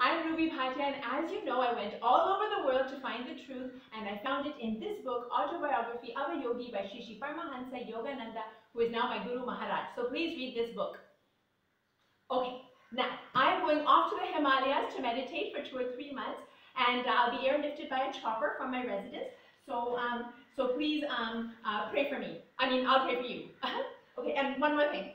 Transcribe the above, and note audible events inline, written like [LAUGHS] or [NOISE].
I'm Ruby Bhatia, and as you know, I went all over the world to find the truth, and I found it in this book, Autobiography of a Yogi by Sri Sri Paramahansa Yogananda, who is now my Guru Maharaj. So please read this book. Okay, now I'm going off to the Himalayas to meditate for two or three months, and uh, I'll be airlifted by a chopper from my residence. So, um, so please um, uh, pray for me. I mean, I'll pray for you. [LAUGHS] okay, and one more thing.